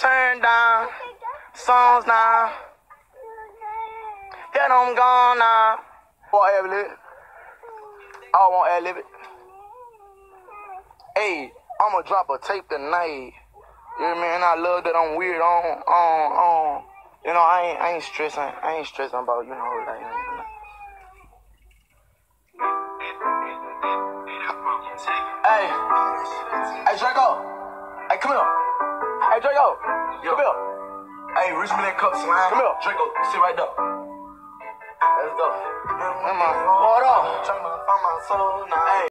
turn down. Songs now. Then I'm gone now. Want ad lib? I want ad lib it. Hey, I'ma drop a tape tonight. I mean? I love that I'm weird on, on, on. You know, I ain't, I ain't stressing. I ain't stressing about, you know, like, you know. Hey, Hey Draco. Come here. Hey, reach me that cup, slime. Come here. Draco, sit right there. Let's go. Hold on.